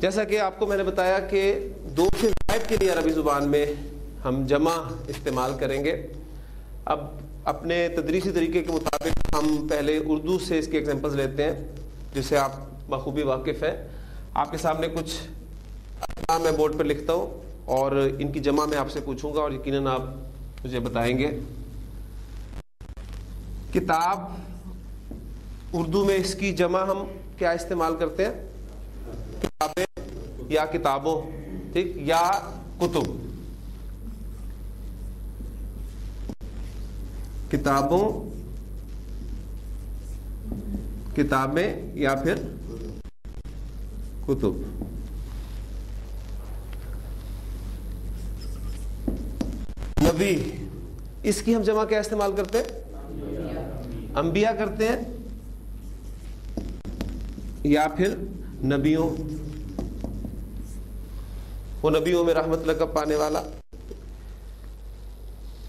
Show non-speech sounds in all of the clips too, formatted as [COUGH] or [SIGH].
جیسا کہ آپ کو میں نے بتایا کہ دو سے زائد کے لیے عربی زبان میں ہم جمع استعمال کریں گے۔ اب اپنے تدریسی طریقے کے مطابق ہم پہلے اردو سے اس کے ایگزامپلز لیتے ہیں جس سے آپ بخوبی واقف ہیں۔ آپ کے سامنے کچھ میں بورڈ پر لکھتا ہوں اور ان کی جمع میں آپ سے پوچھوں گا اور یقیناً آپ مجھے بتائیں گے۔ کتاب، اردو میں اس کی جمع ہم کیا استعمال کرتے ہیں؟ کتابیں یا کتابوں، ٹھیک، یا کتب۔ کتابوں، کتابیں یا پھر کتب۔ نبی، اس کی ہم جمع کیا استعمال کرتے ہیں؟ انبیاء کرتے ہیں یا پھر نبیوں؟ وہ نبیوں میں رحمت لقب پانے والا۔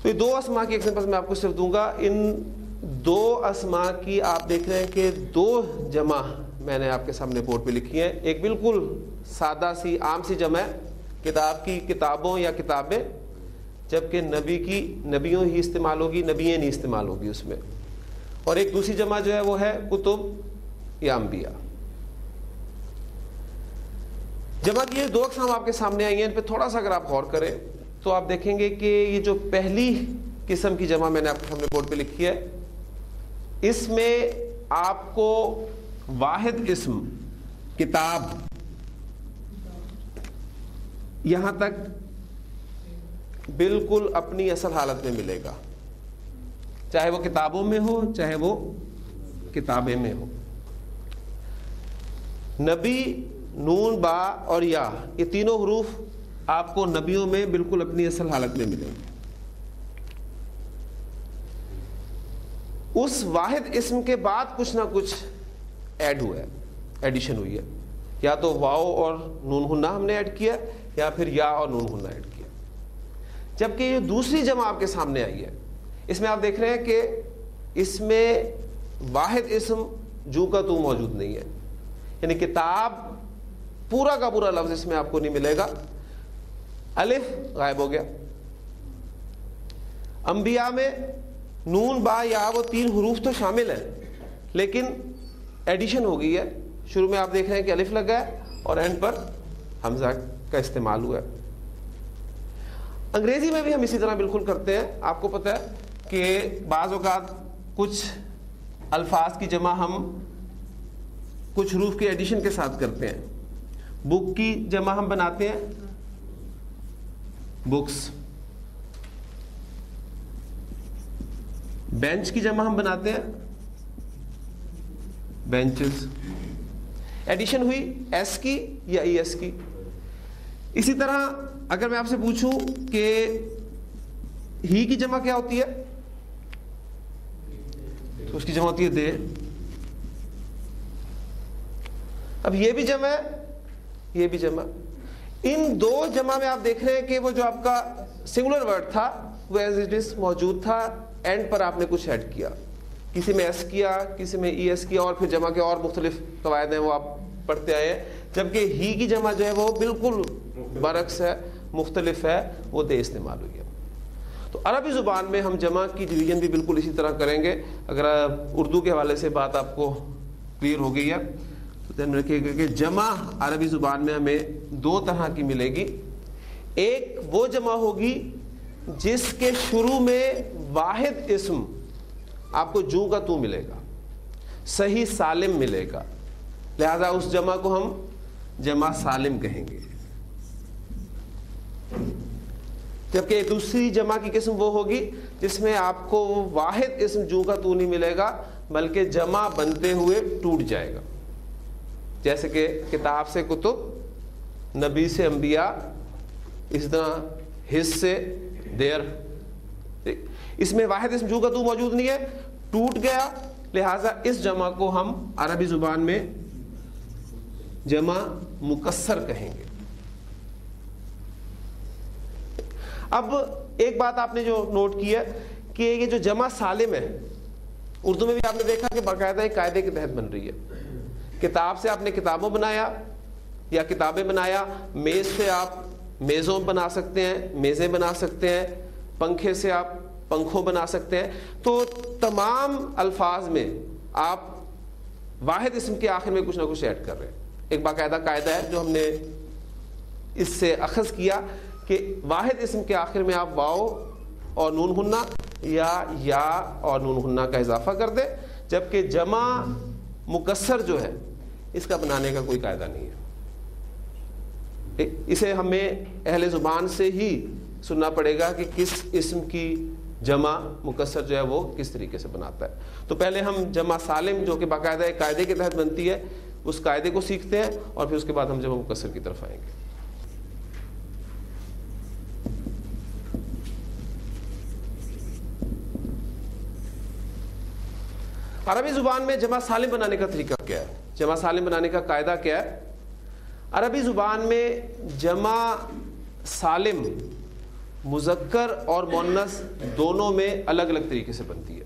تو یہ دو اسما کی ایگزامپل میں آپ کو صرف دوں گا۔ ان دو اسما کی آپ دیکھ رہے ہیں کہ دو جمع میں نے آپ کے سامنے بورڈ پہ لکھی ہیں۔ ایک بالکل سادہ سی، عام سی جمع ہے۔ کتاب کی کتابوں یا کتابیں، جبکہ نبی کی نبیوں ہی استعمال ہوگی نبییں نہیں استعمال ہوگی اس میں۔ اور ایک دوسری جمع جو ہے وہ ہے کتب یا انبیاء۔ جمع کی دو اقسام آپ کے سامنے آئی ہیں، ان پہ تھوڑا سا اگر آپ غور کریں، تو آپ دیکھیں گے کہ یہ جو پہلی قسم کی جمع میں نے آپ کے سامنے بورڈ پہ لکھی ہے، اس میں آپ کو واحد اسم کتاب یہاں تک بالکل اپنی اصل حالت میں ملے گا۔ چاہے وہ کتابوں میں ہو، چاہے وہ کتابیں میں ہو۔ نبی نون، با اور یا، یہ تینوں حروف آپ کو نبیوں میں بالکل اپنی اصل حالت میں ملیں گے۔ اس واحد اسم کے بعد کچھ نہ کچھ ایڈ ہوا ہے ایڈیشن ہوئی ہے۔ یا تو واؤ اور نون ہننا ہم نے ایڈ کیا یا پھر یا اور نون ہننا ایڈ کیا جبکہ یہ دوسری جمع آپ کے سامنے آئی ہے، اس میں آپ دیکھ رہے ہیں کہ اس میں واحد اسم جو کا تو موجود نہیں ہے۔ یعنی کتاب پورا کا پورا لفظ اس میں آپ کو نہیں ملے گا۔ الف غائب ہو گیا۔ انبیاء میں نون، با، یا، وہ تین حروف تو شامل ہیں، لیکن ایڈیشن ہو گئی ہے۔ شروع میں آپ دیکھ رہے ہیں کہ الف لگا ہے اور اینڈ پر حمزہ کا استعمال ہوا ہے۔ انگریزی میں بھی ہم اسی طرح بالکل کرتے ہیں۔ آپ کو پتہ ہے کہ بعض اوقات کچھ الفاظ کی جمع ہم کچھ حروف کے ایڈیشن کے ساتھ کرتے ہیں۔ بک کی جمع ہم بناتے ہیں بکس بینچ کی جمع ہم بناتے ہیں بینچز ایڈیشن ہوئی ایس کی یا ای ایس کی؟ اسی طرح اگر میں آپ سے پوچھوں کہ ہی کی جمع کیا ہوتی ہے؟ تو اس کی جمع ہوتی ہے دے۔ اب یہ بھی جمع ہے یہ بھی جمع۔ ان دو جمع میں آپ دیکھ رہے ہیں کہ وہ جو آپ کا سنگولر ورڈ تھا، وہ ایز اٹ از موجود تھا اینڈ پر آپ نے کچھ ایڈ کیا۔ کسی میں ایس کیا، کسی میں ای ایس کیا، اور پھر جمع کے اور مختلف قواعد ہیں، وہ آپ پڑھتے آئے ہیں۔ جبکہ ہی کی جمع جو ہے، وہ بالکل برعکس ہے، مختلف ہے، وہ دے استعمال ہوئی ہے تو عربی زبان میں ہم جمع کی ڈویژن بھی بالکل اسی طرح کریں گے۔ اگر اردو کے حوالے سے بات آپ کو کلیئر ہو گئی ہے رکھیے گا کہ جمع عربی زبان میں ہمیں دو طرح کی ملے گی۔ ایک وہ جمع ہوگی جس کے شروع میں واحد اسم آپ کو جو کا تو ملے گا، صحیح سالم ملے گا۔ لہذا اس جمع کو ہم جمع سالم کہیں گے۔ جبکہ دوسری جمع کی قسم وہ ہوگی جس میں آپ کو واحد اسم جو کا تو نہیں ملے گا، بلکہ جمع بنتے ہوئے ٹوٹ جائے گا۔ جیسے کہ کتاب سے کتب، نبی سے انبیاء، اس طرح حص سے دیر۔ اس میں واحد اسم جو کا تو موجود نہیں ہے، ٹوٹ گیا۔ لہذا اس جمع کو ہم عربی زبان میں جمع مکسر کہیں گے۔ اب ایک بات آپ نے جو نوٹ کی ہے کہ یہ جو جمع سالم ہے، اردو میں بھی آپ نے دیکھا کہ باقاعدہ ایک قاعدے کے تحت بن رہی ہے۔ کتاب سے آپ نے کتابوں بنایا یا کتابیں بنایا؟ میز سے آپ میزوں بنا سکتے ہیں، میزیں بنا سکتے ہیں، پنکھے سے آپ پنکھوں بنا سکتے ہیں۔ تو تمام الفاظ میں آپ واحد اسم کے آخر میں کچھ نہ کچھ ایڈ کر رہے ہیں۔ ایک باقاعدہ قاعدہ ہے جو ہم نے اس سے اخذ کیا کہ واحد اسم کے آخر میں آپ واؤ اور نون ہننا یا یا اور نون ہننا کا اضافہ کر دیں۔ جبکہ جمع مکسر جو ہے اس کا بنانے کا کوئی قاعدہ نہیں ہے۔ اسے ہمیں اہل زبان سے ہی سننا پڑے گا کہ کس اسم کی جمع مکسر جو ہے وہ کس طریقے سے بناتا ہے۔ تو پہلے ہم جمع سالم جو کہ باقاعدہ ایک قاعدے کے تحت بنتی ہے، اس قاعدے کو سیکھتے ہیں اور پھر اس کے بعد ہم جمع مکسر کی طرف آئیں گے۔ عربی زبان میں جمع سالم بنانے کا طریقہ کیا ہے؟ جمع سالم بنانے کا قاعدہ کیا ہے؟ عربی زبان میں جمع سالم، مذکر اور مونس دونوں میں الگ الگ طریقے سے بنتی ہے۔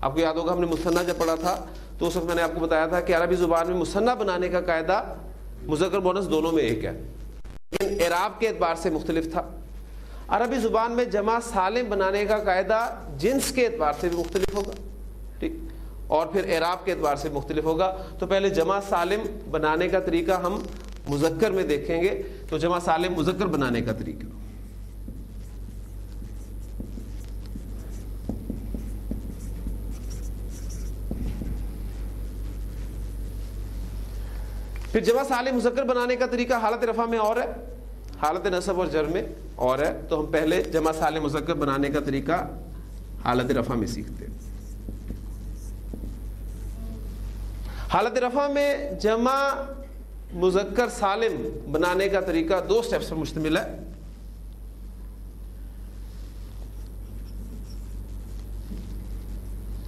آپ کو یاد ہوگا، ہم نے مصنح جب پڑھا تھا، تو اس وقت میں نے آپ کو بتایا تھا کہ عربی زبان میں مصنح بنانے کا قاعدہ مذکر مونس دونوں میں ایک ہے۔ لیکن اعراب کے اعتبار سے مختلف تھا۔ عربی زبان میں جمع سالم بنانے کا قاعدہ جنس کے اعتبار سے بھی مختلف ہوگا۔ ٹھیک۔ اور پھر اعراب کے اعتبار سے مختلف ہوگا۔ تو پہلے جمع سالم بنانے کا طریقہ ہم مذکر میں دیکھیں گے۔ تو جمع سالم مذکر بنانے کا طریقہ۔ پھر جمع سالم مذکر بنانے کا طریقہ حالت رفع میں اور ہے۔ حالت نصب اور جر میں اور ہے۔ تو ہم پہلے جمع سالم مذکر بنانے کا طریقہ حالت رفع میں سیکھتے ہیں۔ حالت رفع میں جمع مذکر سالم بنانے کا طریقہ دو سٹیپس پر مشتمل ہے۔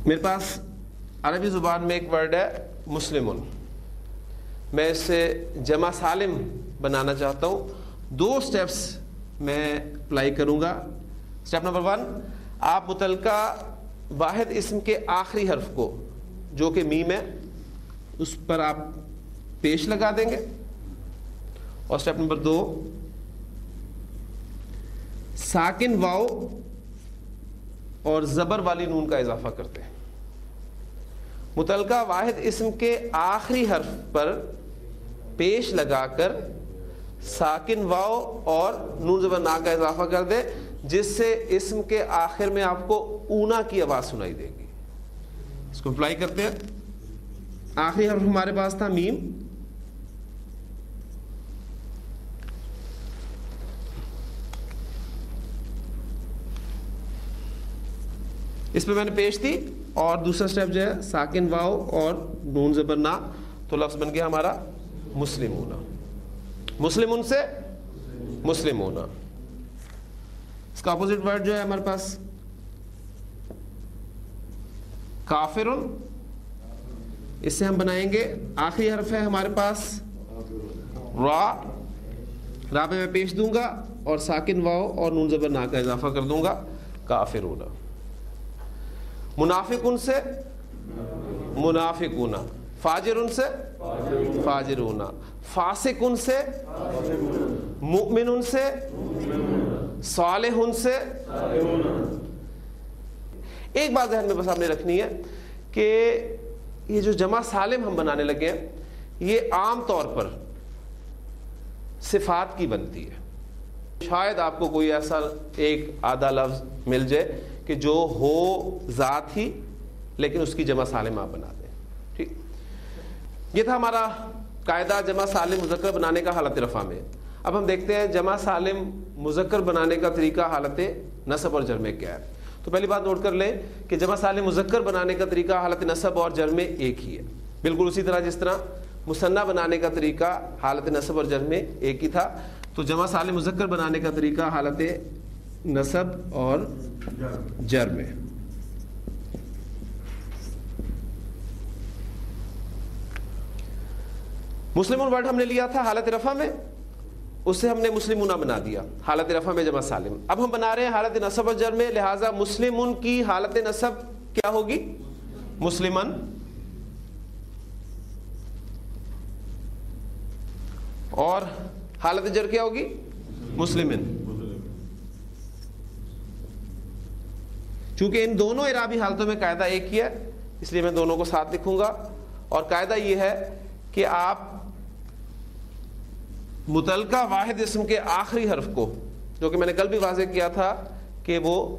میرے پاس عربی زبان میں ایک ورڈ ہے مسلم میں اس سے جمع سالم بنانا چاہتا ہوں۔ دو سٹیپس میں اپلائی کروں گا۔ سٹیپ نمبر ون آپ متعلقہ واحد اسم کے آخری حرف کو، جو کہ میم ہے اس پر آپ پیش لگا دیں گے۔ اور سٹیپ نمبر دو۔ ساکن واؤ اور زبر والی نون کا اضافہ کرتے ہیں۔ متعلقہ واحد اسم کے آخری حرف پر پیش لگا کر ساکن واؤ اور نون زبر نا کا اضافہ کر دے جس سے اسم کے آخر میں آپ کو اونا کی آواز سنائی دے گی۔ اس کو اپلائی کرتے ہیں۔ آخری حرف ہمارے پاس تھا میم۔ اس پہ میں نے پیش تھی اور دوسرا سٹیپ جو ہے، ساکن واؤ اور نون زبر نا، تو لفظ بن گیا ہمارا مسلم ہونا مسلم ان سے مسلم ہونا اس کا اپوزٹ ورڈ جو ہے ہمارے پاس کافر اس سے ہم بنائیں گے۔ آخری حرف ہے ہمارے پاس۔ را۔ را پہ میں پیش دوں گا اور ساکن واؤ اور نون زبر نا کا اضافہ کر دوں گا۔ کافر ہونا منافق ان سے۔ منافق ہونا فاجر ان سے۔ فاجر ہونا فاسق ان سے۔ مؤمن ان سے۔ صالح ان سے۔ ایک بات ذہن میں بس آپ نے رکھنی ہے کہ یہ جو جمع سالم ہم بنانے لگے ہیں، یہ عام طور پر صفات کی بنتی ہے۔ شاید آپ کو کوئی ایسا ایک آدھا لفظ مل جائے کہ جو ہو ذات ہی، لیکن اس کی جمع سالم آپ بنا دیں۔ ٹھیک۔ یہ تھا ہمارا قاعدہ جمع سالم مذکر بنانے کا حالت رفع میں۔ اب ہم دیکھتے ہیں جمع سالم مذکر بنانے کا طریقہ حالت نصب اور جرم کیا ہے۔ تو پہلی بات نوٹ کر لیں کہ جمع سالم مذکر بنانے کا طریقہ حالت نصب اور جرم ایک ہی ہے۔ بالکل اسی طرح جس طرح مصنع بنانے کا طریقہ حالت نصب اور جرم ایک ہی تھا، تو جمع سالم مذکر بنانے کا طریقہ حالت نصب اور جرم مسلم ورڈ ہم نے لیا تھا حالت رفع میں۔ اس سے ہم نے مسلم بنا دیا۔ حالت رفع میں جمع سالم۔ اب ہم بنا رہے ہیں حالت نصب اور جر میں لہٰذا مسلم کی حالت نصب کیا ہوگی؟ مسلمن اور حالت جر کیا ہوگی؟ مسلمن چونکہ ان دونوں عرابی حالتوں میں قاعدہ ایک ہی ہے، اس لیے میں دونوں کو ساتھ لکھوں گا۔ اور قاعدہ یہ ہے کہ آپ متعلقہ واحد اسم کے آخری حرف کو، جو کہ میں نے کل بھی واضح کیا تھا کہ وہ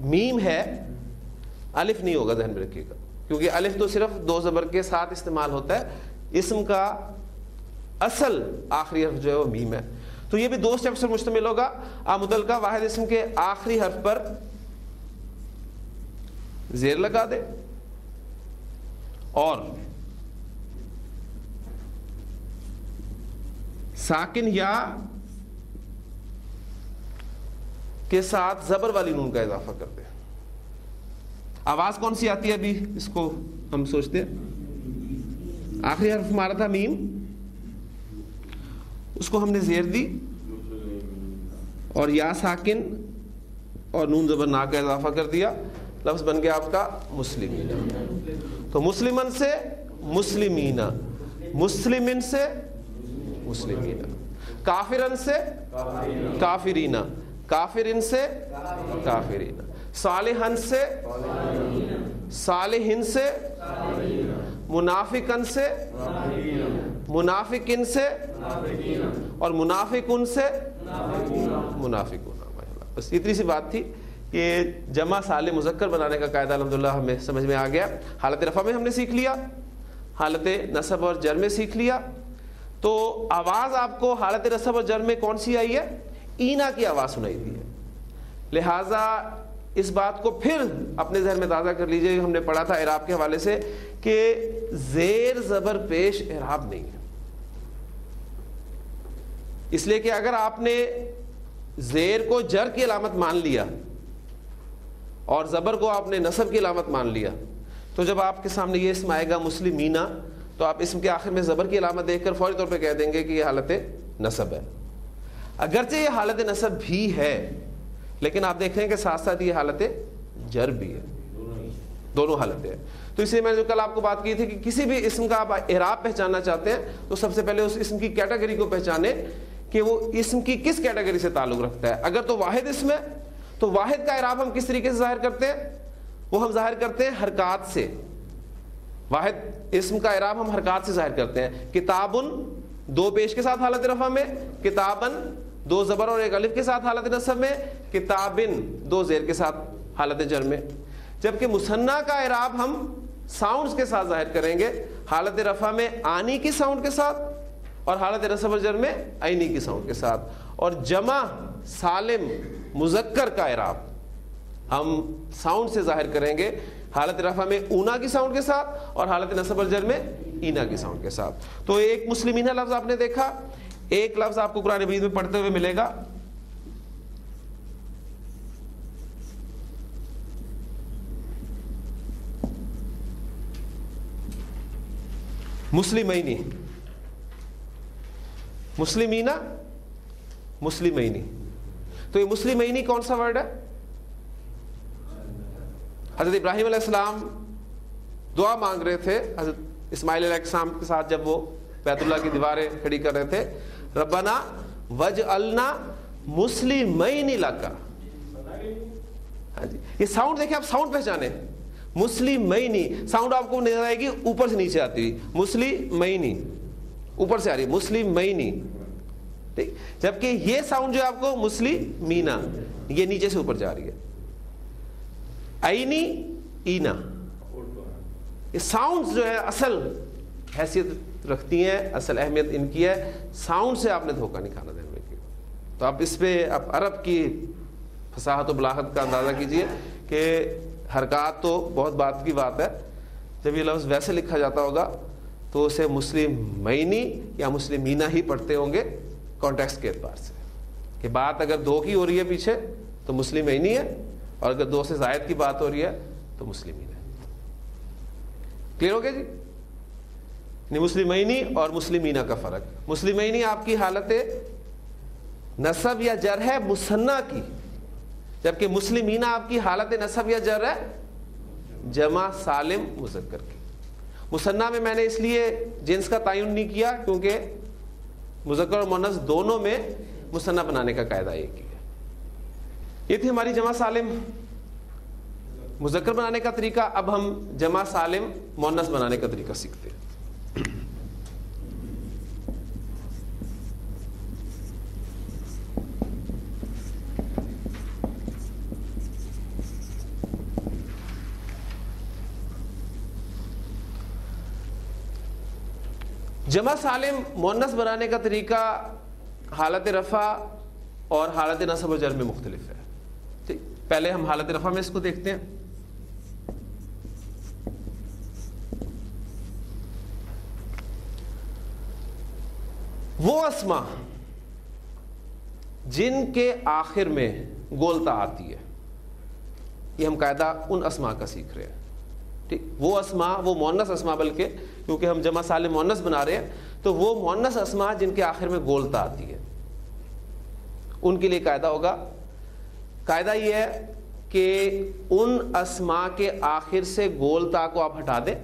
میم ہے، الف نہیں ہوگا ذہن میں رکھیے گا۔ کیونکہ الف تو صرف دو زبر کے ساتھ استعمال ہوتا ہے۔ اسم کا اصل آخری حرف جو ہے وہ میم ہے۔ تو یہ بھی دو اسٹیپ سے مشتمل ہوگا۔ آپ متعلقہ واحد اسم کے آخری حرف پر زیر لگا دے اور ساکن یا کے ساتھ زبر والی نون کا اضافہ کر دیں آواز کون سی آتی ہے ابھی؟ اس کو ہم سوچتے ہیں۔ آخری حرف مارا تھا میم۔ اس کو ہم نے زیر دی۔ اور یا ساکن اور نون زبر نا کا اضافہ کر دیا۔ لفظ بن گیا آپ کا مسلمین۔ تو مسلمن سے مسلمینا مسلمن سے مسلمین کافرن سے کافرینا کافرین سے کافرین۔ صالحن سے صالحن سے منافقن سے منافقن سے اور منافقن سے منافقن بس اتنی سی بات تھی کہ جمع سال مذکر بنانے کا قاعدہ الحمدللہ ہمیں سمجھ میں آ گیا۔ حالت رفع میں ہم نے سیکھ لیا، حالت نصب اور جر میں سیکھ لیا۔ تو آواز آپ کو حالت نصب اور جر میں کون سی آئی ہے؟ اینا کی آواز سنائی دی ہے۔ لہٰذا اس بات کو پھر اپنے ذہن میں تازہ کر لیجیے، ہم نے پڑھا تھا عراب کے حوالے سے کہ زیر زبر پیش عراب نہیں ہے۔ اس لیے کہ اگر آپ نے زیر کو جر کی علامت مان لیا اور زبر کو آپ نے نصب کی علامت مان لیا، تو جب آپ کے سامنے یہ اسم آئے گا مسلم تو آپ اسم کے آخر میں زبر کی علامت دیکھ کر فوری طور پہ کہہ دیں گے کہ یہ حالت نصب ہے۔ اگرچہ یہ حالت نصب بھی ہے، لیکن آپ دیکھ رہے ہیں کہ ساتھ ساتھ یہ حالت جر بھی ہے۔ دونوں حالتیں تو اس لیے میں نے جو کل آپ کو بات کی تھی کہ کسی بھی اسم کا آپ اعراب پہچاننا چاہتے ہیں، تو سب سے پہلے اس اسم کی کیٹیگری کو پہچانے کہ وہ اسم کی کس کیٹیگری سے تعلق رکھتا ہے۔ اگر تو واحد اسم ہے، تو واحد کا اعراب ہم کس طریقے سے ظاہر کرتے ہیں؟ وہ ہم ظاہر کرتے ہیں حرکات سے۔ واحد، اسم کا اعراب ہم حرکات سے ظاہر کرتے ہیں۔ کتابن، دو پیش کے ساتھ حالت رفع میں، کتابن، دو زبر اور ایک الف کے ساتھ حالت نصب میں، کتابن، دو زیر کے ساتھ حالت جر میں۔ جبکہ مسنہ کا اعراب ہم ساؤنڈز کے ساتھ ظاہر کریں گے، حالت رفع میں آنی کی ساؤنڈ کے ساتھ اور حالت نصب جر میں آئینی کی ساؤنڈ کے ساتھ۔ اور جمع، سالم، مذکر کا اعراب ہم ساؤنڈ سے ظاہر کریں گے۔ حالت رفع میں اونا کی ساؤنڈ کے ساتھ اور حالت نصب الجر میں اینا کی ساؤنڈ کے ساتھ۔ تو ایک مسلمینہ لفظ آپ نے دیکھا۔ ایک لفظ آپ کو قرآن مجید میں پڑھتے ہوئے ملے گا۔ مسلمینی۔ مسلمینا مسلمینی۔ تو یہ مسلمینی کون سا ورڈ ہے؟ حضرت ابراہیم علیہ السلام دعا مانگ رہے تھے۔ حضرت اسماعیل علیہ السلام کے ساتھ جب وہ بیت اللہ کی دیواریں کھڑی کر رہے تھے۔ ربنا وج النا مسلم علاقہ ہاں جی۔ یہ ساؤنڈ دیکھیں آپ ساؤنڈ پہچانے۔ مسلم ساؤنڈ آپ کو نظر آئے گی اوپر سے نیچے آتی ہوئی۔ مسلم اوپر سے آ رہی ہے۔ مسلم جبکہ یہ ساؤنڈ جو آپ کو مسلم مینا یہ نیچے سے اوپر جا رہی ہے۔ اینی اینا۔ یہ ساؤنڈ جو ہے اصل حیثیت رکھتی ہیں، اصل اہمیت ان کی ہے۔ ساؤنڈ سے آپ نے دھوکہ نہیں کھانا کی تو آپ اس پہ اب عرب کی فصاحت و بلاحت کا اندازہ کیجیے کہ حرکات تو بہت بات کی بات ہے۔ جب یہ لفظ ویسے لکھا جاتا ہوگا تو اسے مسلم معنی یا مسلم مینا ہی پڑھتے ہوں گے کانٹیکس کے اعتبار سے۔ کہ بات اگر دو کی ہو رہی ہے پیچھے تو مسلم معنی ہے۔ اور اگر دو سے زائد کی بات ہو رہی ہے تو مسلم ہی ہے کلیئر ہو گیا جی؟ یعنی مسلمینی اور مسلمینہ کا فرق۔ مسلمینی آپ کی حالت نصب یا جر ہے مسنہ کی۔ جبکہ مسلمینہ آپ کی حالت نصب یا جر ہے جمع، سالم، مذکر کی۔ مسنہ میں میں نے اس لیے جنس کا تعین نہیں کیا کیونکہ مذکر اور مونس دونوں میں مصنف بنانے کا قاعدہ ایک ہی۔ ہے یہ تھی ہماری جمع سالم۔ مذکر بنانے کا طریقہ، اب ہم جمع سالم مونس بنانے کا طریقہ سیکھتے ہیں۔ جمع سالم مونس بنانے کا طریقہ حالت رفع اور حالت نصب و جر میں مختلف ہے۔ پہلے ہم حالت رفع میں اس کو دیکھتے ہیں۔ وہ اسما جن کے آخر میں گولتا آتی ہے۔ یہ ہم قاعدہ ان اسما کا سیکھ رہے ہیں۔ ٹھیک؟ وہ اسما وہ مونس اسما بلکہ کیونکہ ہم جمع سال مونس بنا رہے ہیں، تو وہ مونس اسما جن کے آخر میں گولتا آتی ہے۔ ان کے لیے قاعدہ ہوگا قاعدہ یہ ہے کہ ان اسما کے آخر سے گولتا کو آپ ہٹا دیں۔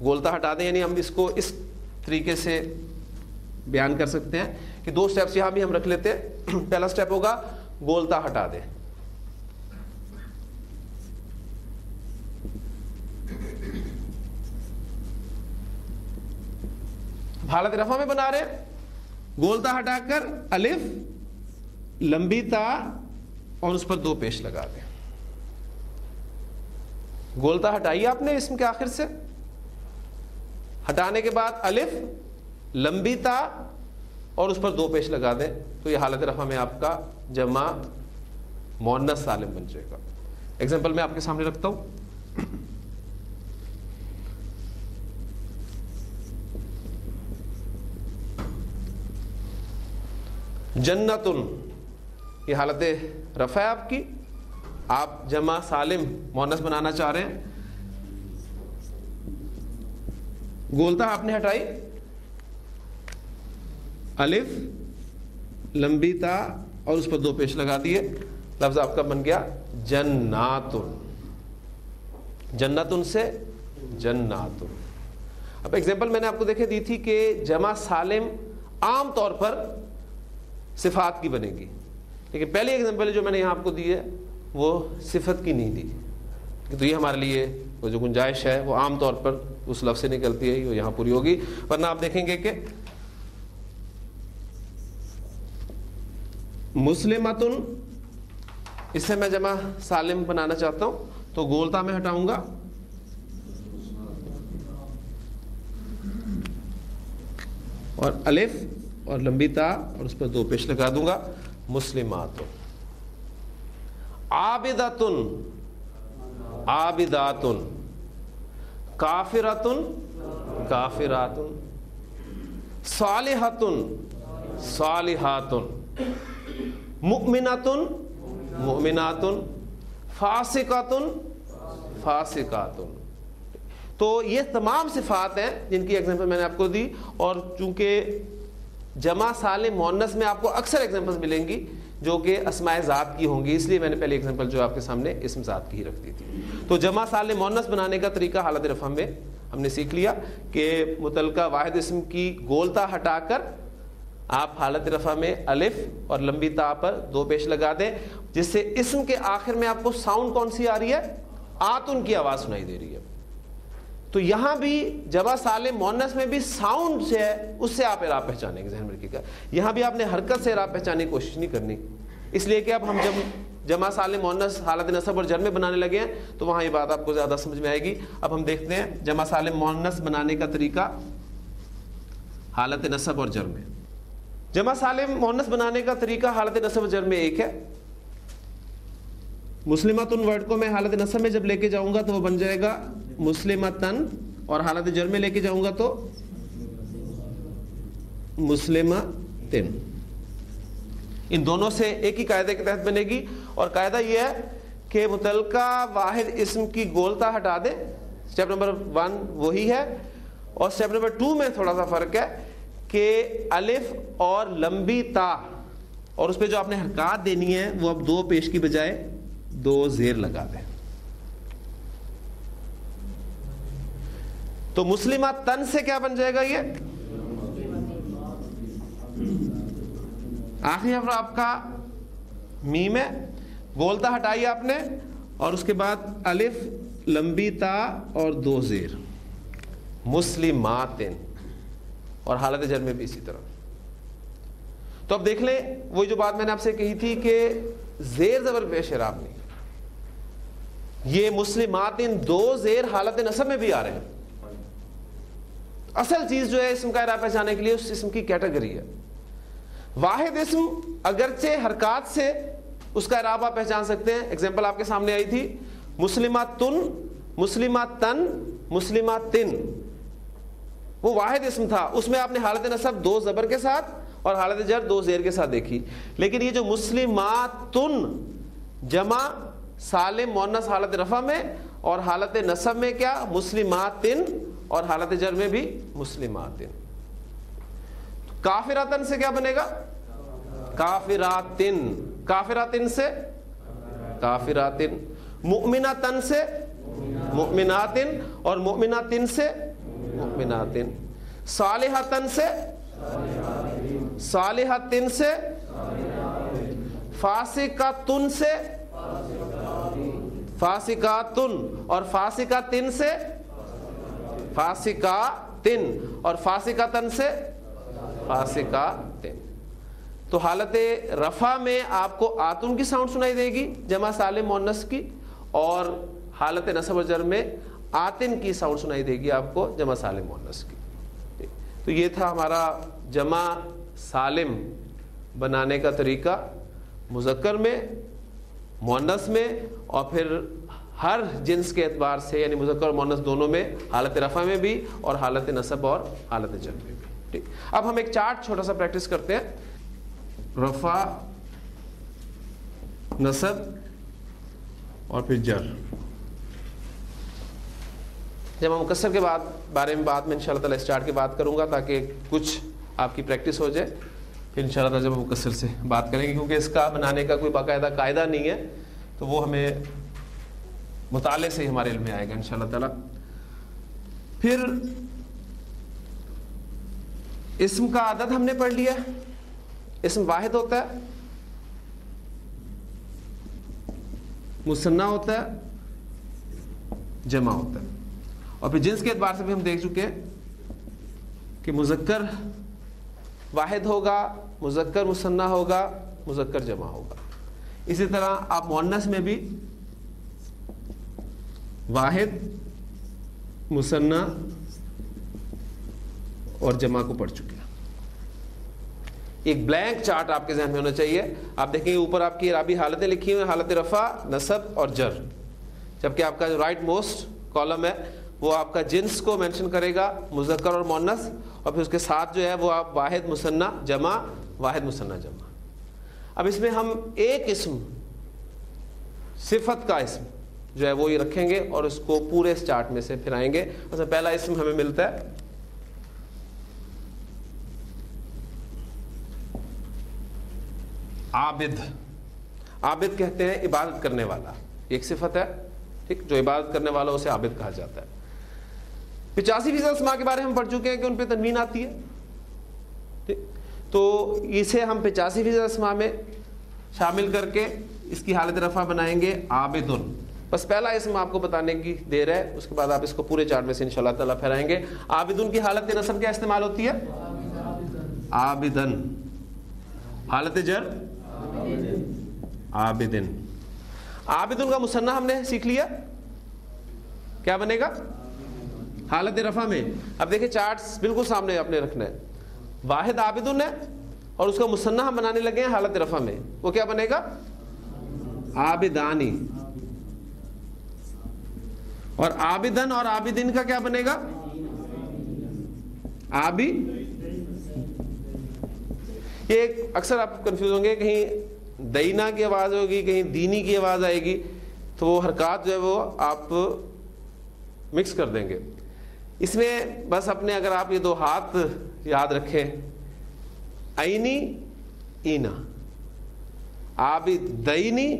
گولتا ہٹا دیں یعنی ہم اس کو اس طریقے سے بیان کر سکتے ہیں کہ دو سٹیپس یہاں بھی ہم رکھ لیتے ہیں۔ [CLEARS THROAT] پہلا سٹیپ ہوگا گولتا ہٹا دیں۔ حالت رفع میں بنا رہے گولتا ہٹا کر الف، لمبی تا اور اس پر دو پیش لگا دیں۔ گولتا ہٹائیے آپ نے اسم کے آخر سے؟ ہٹانے کے بعد الف، لمبی تا، اور اس پر دو پیش لگا دیں تو یہ حالت رفع میں آپ کا جمع مونس سالم بن جائے گا۔ ایگزامپل میں آپ کے سامنے رکھتا ہوں۔ جنت یہ حالت رفع ہے آپ کی؟ آپ جمع سالم مونس بنانا چاہ رہے ہیں۔ گولتا آپ نے ہٹائی۔ الف، لمبی تا اور اس پر دو پیش لگا دیے۔ لفظ آپ کا بن گیا جناتن۔ جنتن سے جناتن۔ اب ایگزامپل میں نے آپ کو دیکھے دی تھی کہ جمع سالم عام طور پر صفات کی بنے گی۔ لیکن پہلی ایگزامپل جو میں نے یہاں آپ کو دی ہے وہ صفت کی نہیں دی تو یہ ہمارے لیے وہ جو گنجائش ہے وہ عام طور پر اس لفظ سے نکلتی ہے وہ یہاں پوری ہوگی۔ ورنہ آپ دیکھیں گے کہ مسلمتن، اس سے میں جمع سالم بنانا چاہتا ہوں، تو گولتا میں ہٹاؤں گا۔ اور الف اور لمبی تا اور اس پر دو پیش لگا دوں گا۔ مسلمات آبداتن آبداتن کافراتن کافراتن۔ صالحتن، صالحاتن۔ مؤمناتن مؤمناتن۔ فاسقاتن فاسقاتن۔ تو یہ تمام صفات ہیں جن کی ایگزامپل میں نے آپ کو دی اور چونکہ جمع سال مونس میں آپ کو اکثر ایگزامپل ملیں گی جو کہ اسماء ذات کی ہوں گی، اس لیے میں نے پہلی ایگزامپل جو آپ کے سامنے اسم ذات کی ہی رکھ دی تھی۔ تو جمع سال مونس بنانے کا طریقہ حالت رفع میں ہم نے سیکھ لیا کہ متعلقہ واحد اسم کی گولتا ہٹا کر آپ حالت رفع میں الف اور لمبی تا پر دو پیش لگا دیں، جس سے اسم کے آخر میں آپ کو ساؤنڈ کون سی آ رہی ہے؟ آتن کی آواز سنائی دے رہی ہے۔ تو یہاں بھی جبا سال مونس میں بھی ساؤنڈ سے ہے، اس سے آپ اعراب پہچانے گے، ذہن میں کا یہاں بھی آپ نے حرکت سے اعراب پہچانے کی کوشش نہیں کرنی۔ اس لیے کہ اب ہم جب جمع سال مونس حالت نصب اور جر میں بنانے لگے ہیں، تو وہاں یہ بات آپ کو زیادہ سمجھ میں آئے گی۔ اب ہم دیکھتے ہیں جمع سال مونس بنانے کا طریقہ حالت نصب اور جر میں جمع سال مونس بنانے کا طریقہ حالت نصب اور جر میں ایک ہے۔ مسلمت ان ورڈ کو میں حالت نصب میں جب لے کے جاؤں گا تو وہ بن جائے گا مسلمتن، اور حالت جر میں لے کے جاؤں گا تو مسلم تن ان دونوں سے ایک ہی قاعدے کے تحت بنے گی، اور قاعدہ یہ ہے کہ متعلقہ واحد اسم کی گولتا ہٹا دے۔ اسٹیپ نمبر ون وہی ہے، اور اسٹیپ نمبر ٹو میں تھوڑا سا فرق ہے کہ الف اور لمبی تا، اور اس پہ جو آپ نے حرکات دینی ہے وہ اب دو پیش کی بجائے دو زیر لگا دیں۔ تو مسلمہ تن سے کیا بن جائے گا یہ؟ آخری حرف آپ کا میم ہے۔ بولتا ہٹائی آپ نے۔ اور اس کے بعد الف، لمبی تا اور دو زیر۔ مسلماتن۔ اور حالت جر میں بھی اسی طرح۔ تو اب دیکھ لیں وہ جو بات میں نے آپ سے کہی تھی کہ زیر زبر پیش راب نہیں یہ مسلمات ان دو زیر حالت نصب میں بھی آ رہے ہیں۔ اصل چیز جو ہے اسم کا ارادہ پہچانے کے لیے اس اسم کی کیٹیگری ہے۔ واحد اسم اگرچہ حرکات سے اس کا عرابہ پہچان سکتے ہیں۔ ایگزامپل آپ کے سامنے آئی تھی مسلمات تن مسلمات تن مسلمات تن وہ واحد اسم تھا۔ اس میں آپ نے حالت نصب دو زبر کے ساتھ اور حالت جر دو زیر کے ساتھ دیکھی۔ لیکن یہ جو مسلمات جمع سالم مونس حالت رفع میں اور حالت نصب میں کیا؟ مسلمات اور حالت جر میں بھی مسلمات کافراتن سے کیا بنے گا؟ کافراتن۔ کافراتن سے؟ کافراتن۔ مؤمناتن سے؟ مؤمناتن۔ اور مؤمناتن سے؟ مؤمناتن۔ صالحاتن سے؟ صالحاتن سے؟ فاسقاتن سے؟ فاسقاتن، اور فاسقاتن سے؟ فاسقاتن، اور فاسقاتن سے؟ فاسقاتن۔ تو حالت رفع میں آپ کو آتن کی ساؤنڈ سنائی دے گی، جمع سالم مونس کی، اور حالت نصب و جر میں آتن کی ساؤنڈ سنائی دے گی آپ کو، جمع سالم مونس کی۔ تو یہ تھا ہمارا جمع سالم بنانے کا طریقہ مذکر میں۔ مونس میں اور پھر ہر جنس کے اعتبار سے یعنی مذکر اور مونس دونوں میں، حالت رفع میں بھی اور حالت نصب اور حالت جر میں بھی۔ ٹھیک۔ اب ہم ایک چارٹ چھوٹا سا پریکٹس کرتے ہیں۔ رفع، نصب اور پھر جر۔ جب میں مقصر کے بعد، بارے میں بات میں ان شاء اللہ تعالیٰ اسٹارٹ کی بات کروں گا تاکہ کچھ آپ کی پریکٹس ہو جائے۔ ان شاء اللہ جب مقصر سے بات کریں گے، کیونکہ اس کا بنانے کا کوئی باقاعدہ قاعدہ نہیں ہے، تو وہ ہمیں مطالعے سے ہی ہمارے علم میں آئے گا ان شاء اللہ تعالیٰ۔ پھر اسم کا عادت ہم نے پڑھ لیا اسم واحد ہوتا ہے، مسنا ہوتا ہے، جمع ہوتا ہے۔ اور پھر جنس کے اعتبار سے بھی ہم دیکھ چکے ہیں کہ مذکر واحد ہوگا، مذکر مسنا ہوگا، مذکر جمع ہوگا۔ اسی طرح آپ مونس میں بھی واحد مسنا اور جمع کو پڑھ چکے ہیں۔ ایک بلینک چارٹ آپ کے ذہن میں ہونا چاہیے۔ آپ دیکھیں گے اوپر آپ کی رابی حالتیں لکھی ہوئی حالت رفع، نصب اور جر۔ جبکہ آپ کا جو رائٹ موسٹ کالم ہے وہ آپ کا جنس کو مینشن کرے گا، مذکر اور مونس اور پھر اس کے ساتھ جو ہے وہ آپ واحد مسنہ جمع، واحد مسنہ جمع۔ اب اس میں ہم ایک اسم، صفت کا اسم جو ہے وہ یہ رکھیں گے اور اس کو پورے اس چارٹ میں سے پھر آئیں گے۔ پہلا اسم ہمیں ملتا ہے۔ عابد۔ عابد کہتے ہیں عبادت کرنے والا۔ ایک صفت ہے، ٹھیک؟ جو عبادت کرنے والا اسے عابد کہا جاتا ہے۔ پچاسی فیصد اسما کے بارے میں ہم پڑھ چکے ہیں کہ ان پہ تنوین آتی ہے۔ تو اسے ہم پچاسی فیصد اسما میں شامل کر کے اس کی حالت رفع بنائیں گے عابد بس پہلا اسم آپ کو بتانے کی دیر ہے اس کے بعد آپ اس کو پورے چارٹ میں سے انشاءاللہ تعالیٰ پھیرائیں گے۔ عابدن کی حالت نصب کیا استعمال ہوتی ہے؟ عابدن۔ حالت جر عابدن۔ عابدن کا مسنہ ہم نے سیکھ لیا۔ کیا بنے گا؟ حالت رفع میں۔ اب دیکھیں چارٹس بالکل سامنے اپنے رکھنا ہے واحد عابدن ہے اور اس کا مسنہ ہم بنانے لگے ہیں حالت رفع میں۔ وہ کیا بنے گا؟ عابدانی۔ اور عابدن اور عابدن کا کیا بنے گا؟ آبی یہ اکثر آپ کنفیوز ہوں گے، کہیں دینا کی آواز ہوگی، کہیں دینی کی آواز آئے گی، تو وہ حرکات جو ہے وہ آپ مکس کر دیں گے۔ اس میں بس اپنے اگر آپ یہ دو ہاتھ یاد رکھیں۔ اینی اینا۔ آپ دئینی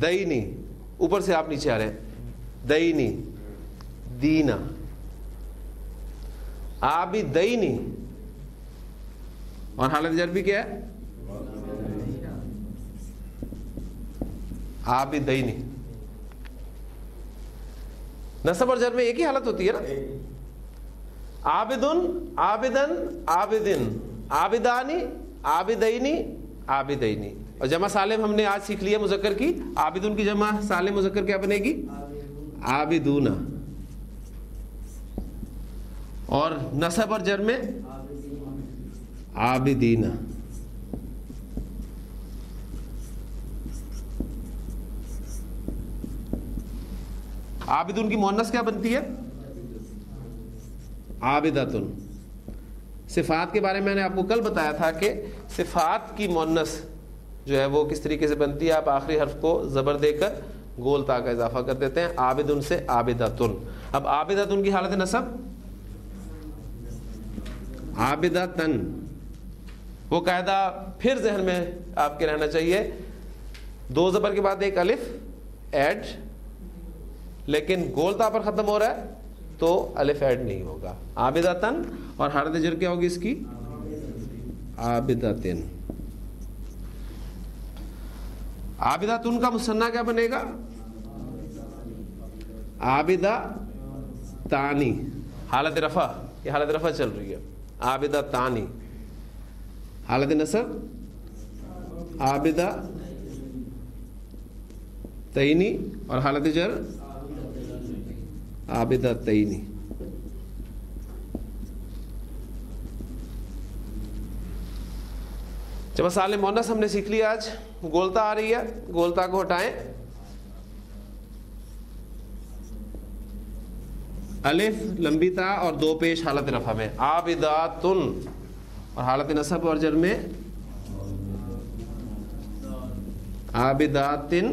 دئینی۔ اوپر سے آپ نیچے آ رہے ہیں۔ دئینی، دینا۔ آپ دئینی۔ اور حالت جربی کیا ہے؟ آپ دئینی۔ نصب اور جر میں ایک ہی حالت ہوتی ہے نا؟ آبدن آبدن آبدن آبدانی آبدینی آبدینی اور جمع سالم ہم نے آج سیکھ لیا مذکر کی۔ آبدن کی جمع سالم مذکر کیا بنے گی؟ عابدون۔ اور نصب اور جر میں؟ عابدینہ عابدن ان کی مونس کیا بنتی ہے؟ عابدتن۔ صفات کے بارے میں نے آپ کو کل بتایا تھا کہ صفات کی مونس جو ہے وہ کس طریقے سے بنتی ہے؟ آپ آخری حرف کو زبر دے کر گول تا کا اضافہ کر دیتے ہیں۔ عابدن ان سے عابدتن۔ اب عابدتن کی حالت نصب؟ عابدتن۔ وہ قاعدہ پھر ذہن میں آپ کے رہنا چاہیے۔ دو زبر کے بعد ایک الف، ایڈ۔ لیکن گول تا پر ختم ہو رہا ہے، تو الف ایڈ نہیں ہوگا۔ آبدا تن اور ہر دجر کیا ہوگی اس کی؟ آبدا تن آبدا تن کا مصنع کیا بنے گا؟ آبدہ تانی حالت رفع، یہ حالت رفع چل رہی ہے۔ آبدہ تانی حالت نصر آبدہ تینی اور حالت جر۔ عابدہ تئینی۔ جب سال مونس ہم نے سیکھ لیا آج، گولتا آ رہی ہے، گولتا کو ہٹائیں۔ الف، لمبی تا اور دو پیش حالت رفع میں۔ آبداتن اور حالت نصب اور جرمے آبدا تن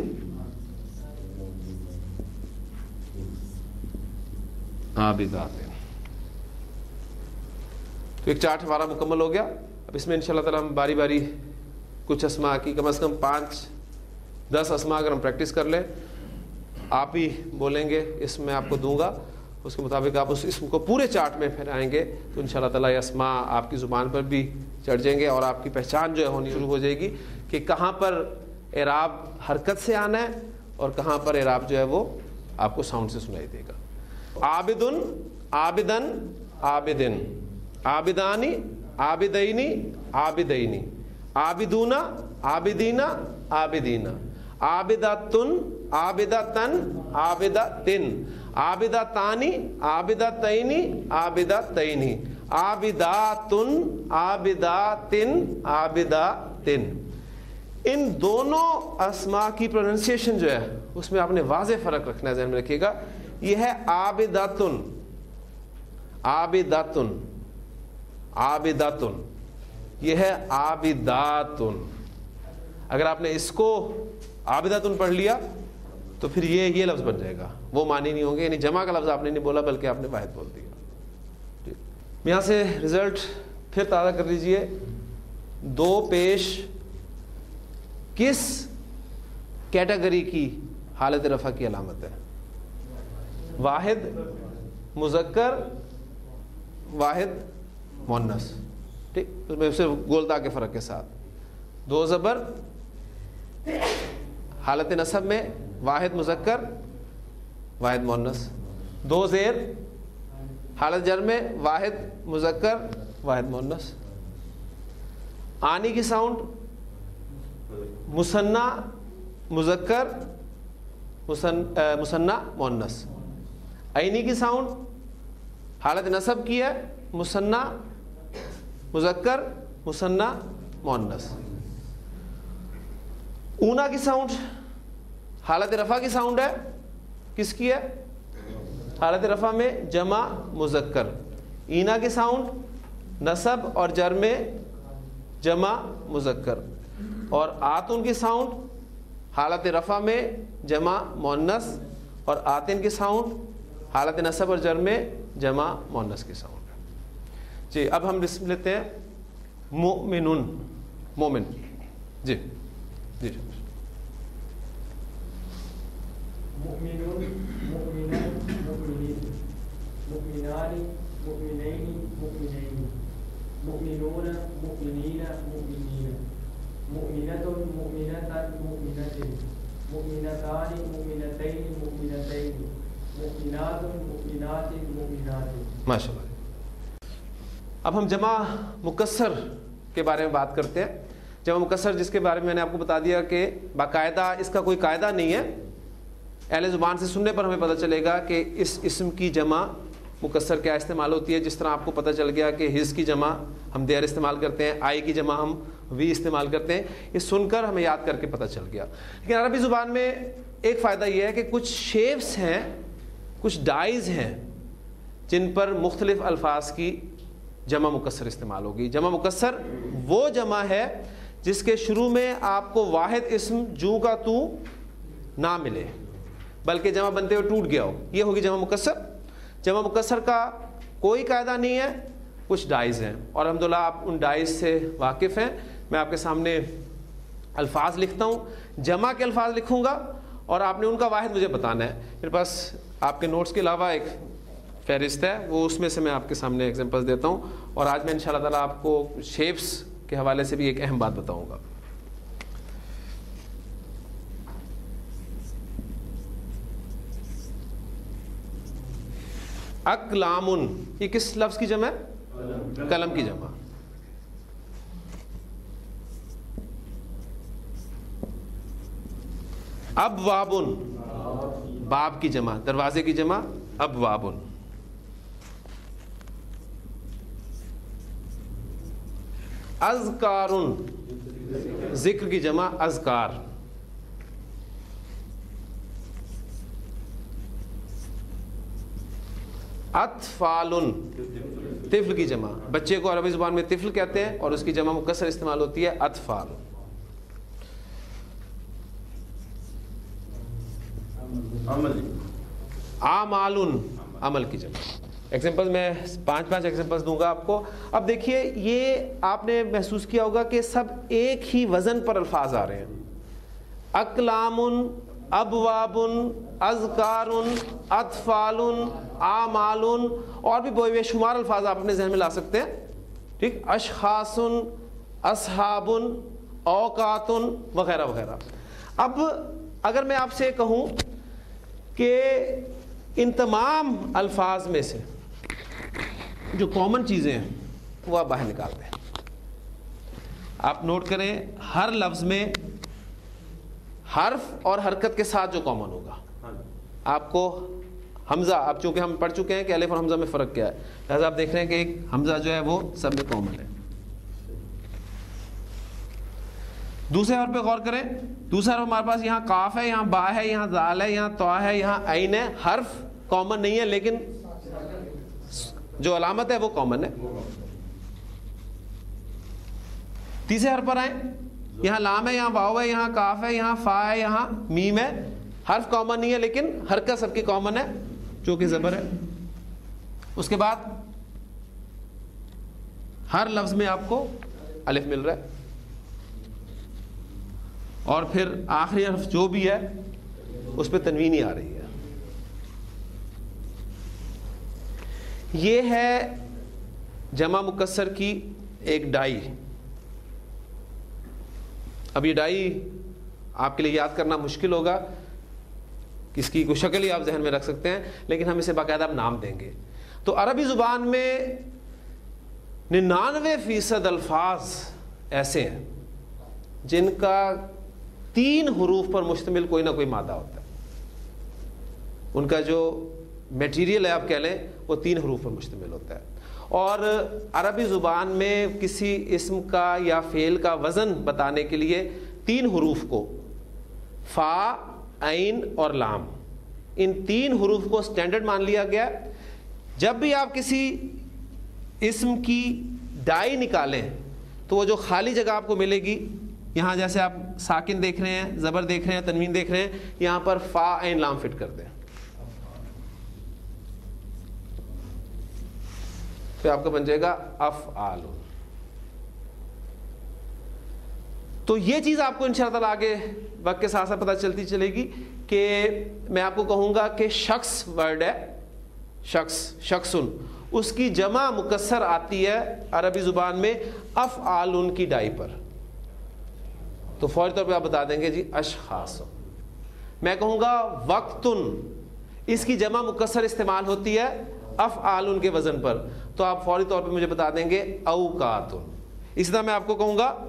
عابدات تو ایک چارٹ ہمارا مکمل ہو گیا۔ اب اس میں انشاءاللہ تعالی ہم باری باری کچھ اسما کی، کم از کم پانچ، دس اسما اگر ہم پریکٹس کر لیں، آپ ہی بولیں گے، اس میں آپ کو دوں گا۔ اس کے مطابق آپ اس اسم کو پورے چارٹ میں پھیلائیں گے۔ تو ان شاء اللہ تعالیٰ یہ اسما آپ کی زبان پر بھی چڑھ جائیں گے اور آپ کی پہچان جو ہے ہونی شروع ہو جائے گی کہ کہاں پر اعراب حرکت سے آنا ہے اور کہاں پر اعراب جو ہے وہ آپ کو ساؤنڈ سے سنائی دے گا۔ آبدن آبدن آبدن آبدانی آبدینی آبدینی آبدون آبدین آبدین آبدتن آبدتن آبدتن آبدتانی آبدتینی آبدتینی آبداتن آبداتن آبداتن ان دونوں اسما کی پروننسیشن جو ہے، اس میں آپ نے واضح فرق رکھنا ہے ذہن میں رکھیے گا۔ یہ ہے آبداتن آبداتن آبداتن یہ ہے آبداتن اگر آپ نے اس کو آبداتن پڑھ لیا، تو پھر یہ یہ لفظ بن جائے گا۔ وہ معنی نہیں ہوں گے یعنی جمع کا لفظ آپ نے نہیں بولا، بلکہ آپ نے واحد بول دیا۔ یہاں سے رزلٹ پھر تازہ کر لیجیے۔ دو پیش کس کیٹیگری کی حالت رفع کی علامت ہے؟ واحد، مذکر، واحد مونس ٹھیک؟ اس میں صرف گولتا کے فرق کے ساتھ۔ دو زبر، حالت نصب میں واحد، مذکر، واحد مونس دو زیر، حالت جر میں واحد، مذکر، واحد مونس آنی کی ساؤنڈ مصنع مذکر مصنع مونس عینی کی ساؤنڈ حالت نصب کی ہے مثنع مذکر مثنع مونس اونا کی ساؤنڈ حالت رفع کی ساؤنڈ ہے۔ کس کی ہے؟ حالت رفع میں جمع، مذکر۔ اینا کی ساؤنڈ نصب اور جر میں جمع، مذکر۔ اور آتون کی ساؤنڈ حالت رفع میں جمع مونس اور آتن کی ساؤنڈ حالت نصب اور جر میں جمع مونس کے ساؤنڈ جی اب ہم رسم لیتے ہیں۔ مومن مومن جی جی۔ مؤمنة مؤمنة مؤمنة مؤمنتان مؤمنتين مؤمنتين ماشاء اللہ اب ہم جمع مکسر کے بارے میں بات کرتے ہیں۔ جمع مکسر جس کے بارے میں میں نے آپ کو بتا دیا کہ باقاعدہ اس کا کوئی قاعدہ نہیں ہے۔ اہل زبان سے سننے پر ہمیں پتہ چلے گا کہ اس اسم کی جمع مکسر کیا استعمال ہوتی ہے۔ جس طرح آپ کو پتہ چل گیا کہ ہز کی جمع ہم دیر استعمال کرتے ہیں، آئی کی جمع ہم وی استعمال کرتے ہیں۔ یہ سن کر ہمیں یاد کر کے پتہ چل گیا۔ لیکن عربی زبان میں ایک فائدہ یہ ہے کہ کچھ شیپس ہیں کچھ ڈائز ہیں جن پر مختلف الفاظ کی جمع مکسر استعمال ہوگی۔ جمع مکسر وہ جمع ہے جس کے شروع میں آپ کو واحد اسم جو کا تو نہ ملے، بلکہ جمع بنتے ہوئے ٹوٹ گیا ہو۔ یہ ہوگی جمع مکسر۔ جمع مکسر کا کوئی قاعدہ نہیں ہے، کچھ ڈائز ہیں۔ اور الحمدللہ آپ ان ڈائز سے واقف ہیں۔ میں آپ کے سامنے الفاظ لکھتا ہوں۔ جمع کے الفاظ لکھوں گا۔ اور آپ نے ان کا واحد مجھے بتانا ہے۔ میرے پاس آپ کے نوٹس کے علاوہ ایک فہرست ہے۔ وہ اس میں سے میں آپ کے سامنے ایگزامپل دیتا ہوں۔ اور آج میں ان شاء اللہ تعالیٰ آپ کو شیپس کے حوالے سے بھی ایک اہم بات بتاؤں گا۔ اکلامن یہ کس لفظ کی جمع ہے؟ قلم کی جمع۔ اب وابن، باب کی جمع، دروازے کی جمع، اب وابن۔ ازکار ذکر کی جمع ازکار اطفال طفل کی جمع۔ بچے کو عربی زبان میں طفل کہتے ہیں اور اس کی جمع مکسر استعمال ہوتی ہے، اطفال۔ آمال عمل کی جمع ایگزامپل میں پانچ پانچ ایگزامپل دوں گا آپ کو۔ اب دیکھیے، یہ آپ نے محسوس کیا ہوگا کہ سب ایک ہی وزن پر الفاظ آ رہے ہیں۔ اکلام ابواب ازکار اطفال آمال اور بھی بے شمار الفاظ آپ اپنے ذہن میں لا سکتے ہیں۔ ٹھیک؟ اشخاص اصحاب اوقات وغیرہ وغیرہ۔ اب اگر میں آپ سے کہوں کہ ان تمام الفاظ میں سے جو کامن چیزیں ہیں وہ آپ باہر نکالتے ہیں آپ نوٹ کریں ہر لفظ میں حرف اور حرکت کے ساتھ جو کامن ہوگا۔ آپ کو حمزہ اب چونکہ ہم پڑھ چکے ہیں کہ الف اور حمزہ میں فرق کیا ہے لہٰذا آپ دیکھ رہے ہیں کہ ایک حمزہ جو ہے وہ سب میں کامن ہے۔ دوسرے حرف پہ غور کریں۔ دوسرا حرف ہمارے پاس یہاں کاف ہے، یہاں با ہے، یہاں زال ہے، یہاں تو ہے، یہاں عین ہے، حرف کامن نہیں ہے، لیکن جو علامت ہے وہ کامن ہے۔ تیسرے حرف پر آئیں۔ یہاں لام ہے، یہاں واؤ ہے، یہاں کاف ہے، یہاں فا ہے، یہاں میم ہے۔ حرف کامن نہیں ہے، لیکن حرکت سب کی کامن ہے، جو کہ زبر ہے۔ اس کے بعد ہر لفظ میں آپ کو الف مل رہا ہے۔ اور پھر آخری حرف جو بھی ہے، اس پہ تنوینی آ رہی ہے۔ یہ ہے جمع مکسر کی ایک ڈائی۔ اب یہ ڈائی آپ کے لیے یاد کرنا مشکل ہوگا۔ اس کی کوئی شکل ہی آپ ذہن میں رکھ سکتے ہیں، لیکن ہم اسے باقاعدہ نام دیں گے۔ تو عربی زبان میں ننانوے فیصد الفاظ ایسے ہیں جن کا تین حروف پر مشتمل کوئی نہ کوئی مادہ ہوتا ہے۔ ان کا جو میٹیریل ہے آپ کہہ لیں، وہ تین حروف پر مشتمل ہوتا ہے۔ اور عربی زبان میں کسی اسم کا یا فعل کا وزن بتانے کے لیے تین حروف کو فا، عین اور لام، ان تین حروف کو سٹینڈرڈ مان لیا گیا۔ جب بھی آپ کسی اسم کی ڈائی نکالیں، تو وہ جو خالی جگہ آپ کو ملے گی یہاں جیسے آپ ساکن دیکھ رہے ہیں، زبر دیکھ رہے ہیں، تنوین دیکھ رہے ہیں، یہاں پر فا عین لام فٹ کر دیں۔ پھر آپ کا بن جائے گا اف آل تو یہ چیز آپ کو ان شاء اللہ آگے وقت کے ساتھ ساتھ پتہ چلتی چلے گی کہ میں آپ کو کہوں گا کہ شخص ورڈ ہے، شخص شخص اس کی جمع مکسر آتی ہے عربی زبان میں اف آل کی ڈائی پر۔ تو فوری طور پہ آپ بتا دیں گے جی اشخاص۔ میں کہوں گا وقت اس کی جمع مکسر استعمال ہوتی ہے اف آلن کے وزن پر۔ تو آپ فوری طور پہ مجھے بتا دیں گے، اوقاتن۔ اسی طرح میں آپ کو کہوں گا،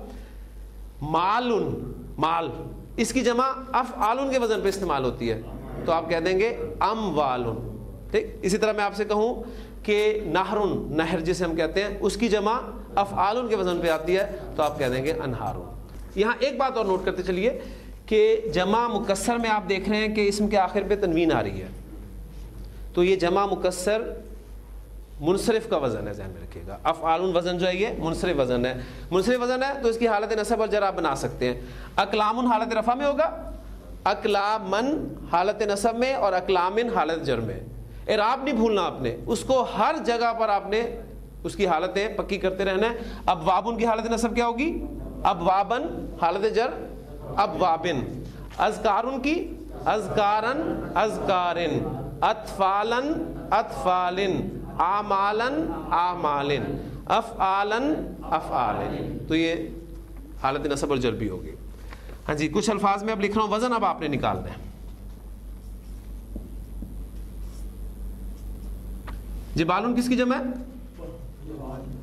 مالن۔ مال۔ اس کی جمع اف آلن کے وزن پہ استعمال ہوتی ہے۔ تو آپ کہہ دیں گے ام والن ٹھیک؟ اسی طرح میں آپ سے کہوں کہ نہرن، نہر جسے ہم کہتے ہیں، اس کی جمع اف آلن کے وزن پہ آتی ہے۔ تو آپ کہہ دیں گے، انہارن۔ یہاں ایک بات اور نوٹ کرتے چلیے کہ جمع مکسر میں آپ دیکھ رہے ہیں کہ اسم کے آخر پہ تنوین آ رہی ہے۔ تو یہ جمع مکسر منصرف کا وزن ہے ذہن میں رکھیے گا۔ افعال وزن جو ہے یہ منصرف وزن ہے۔ منصرف وزن ہے تو اس کی حالت نصب اور جرا بنا سکتے ہیں۔ اکلام حالت رفع میں ہوگا۔ اکلامن حالت نصب میں اور اکلامن حالت جر میں۔ اعراب نہیں بھولنا آپ نے۔ اس کو ہر جگہ پر آپ نے اس کی حالتیں پکی کرتے رہنا ہے۔ اب وابن کی حالت نصب کیا ہوگی؟ اب وابن حالت جر اب وابن ازکارن کی؟ ازکارن ازکارن اطفالن اطفالن۔ آمالن آمالن افعالن افعالن۔ تو یہ حالت نصب اور جر ہوگی۔ ہاں جی کچھ الفاظ میں اب لکھ رہا ہوں، وزن اب آپ نے نکالنا ہے جبال ان کس کی جمع ہے؟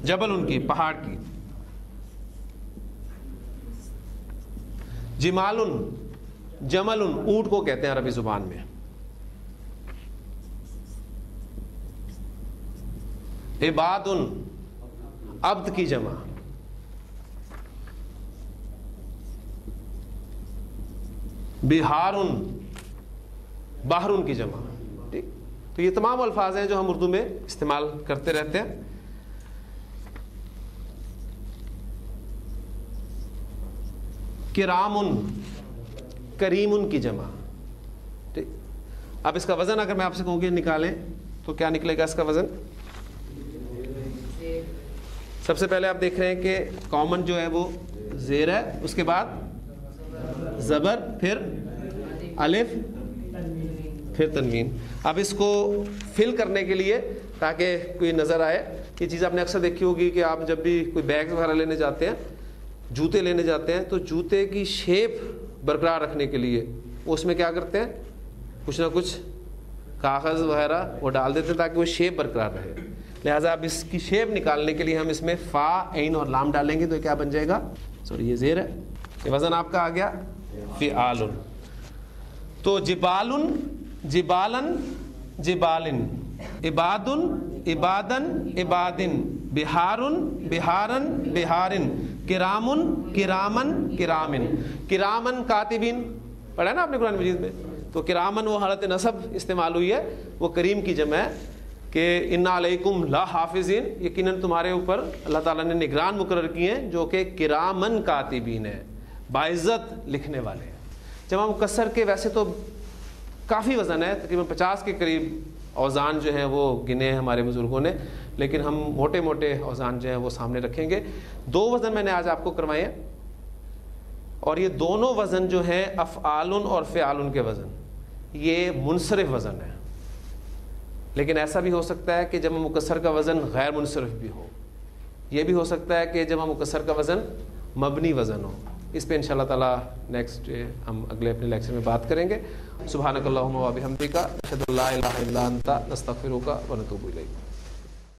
جبل ان کی، پہاڑ کی۔ جمال جمل اونٹ کو کہتے ہیں عربی زبان میں۔ عباد عبد کی جمع۔ بہار باہر کی جمع۔ ٹھیک؟ تو یہ تمام الفاظ ہیں جو ہم اردو میں استعمال کرتے رہتے ہیں۔ کرام، کریم کی جمع۔ ٹھیک۔ اب اس کا وزن اگر میں آپ سے کہوں گی نکالیں تو کیا نکلے گا اس کا وزن؟ سب سے پہلے آپ دیکھ رہے ہیں کہ کامن جو ہے وہ زیر ہے، اس کے بعد زبر، پھر الف، پھر تنوین۔ اب اس کو فل کرنے کے لیے تاکہ کوئی نظر آئے، یہ چیز آپ نے اکثر دیکھی ہوگی کہ آپ جب بھی کوئی بیگ وغیرہ لینے جاتے ہیں جوتے لینے جاتے ہیں تو جوتے کی شیپ برقرار رکھنے کے لیے اس میں کیا کرتے ہیں؟ کچھ نہ کچھ کاغذ وغیرہ وہ ڈال دیتے ہیں تاکہ وہ شیپ برقرار رہے۔ لہٰذا اب اس کی شیپ نکالنے کے لیے ہم اس میں فا، عین اور لام ڈالیں گے تو کیا بن جائے گا؟ سوری، یہ زیر ہے۔ یہ وزن آپ کا آ گیا۔ فی آل تو جبال جبالن جبالن۔ عباد عبادن عبادن۔ بہارن بہارن بہارن۔ کرامن کرامن کرامن۔ کرامن کاتبین، پڑھا نا آپ نے قرآن مجید میں؟ تو کرامن وہ حالت نصب استعمال ہوئی ہے، وہ کریم کی جمع ہے کہ ان علیکم لا حافظین یقیناً تمہارے اوپر اللہ تعالیٰ نے نگران مقرر کیے ہیں جو کہ کرامن کاتبین ہے باعزت لکھنے والے ہیں۔ جمع مکسر کے، ویسے تو کافی وزن ہے، تقریباً پچاس کے قریب اوزان جو ہیں وہ گنے ہیں ہمارے بزرگوں نے۔ لیکن ہم موٹے موٹے اوزان جو ہیں وہ سامنے رکھیں گے۔ دو وزن میں نے آج آپ کو کروائے ہیں۔ اور یہ دونوں وزن جو ہیں افعالن اور فعالن کے وزن، یہ منصرف وزن ہے لیکن ایسا بھی ہو سکتا ہے کہ جمع مکسر کا وزن غیر منصرف بھی ہو۔ یہ بھی ہو سکتا ہے کہ جمع مکسر کا وزن مبنی وزن ہو۔ اس پہ ان شاء اللہ تعالیٰ نیکسٹ ہم اگلے اپنے لیکچر میں بات کریں گے۔ سبحانک اللہم و بحمدک، اشہد اللہ الہ الا انت، نستغفرک و نتوب الیک۔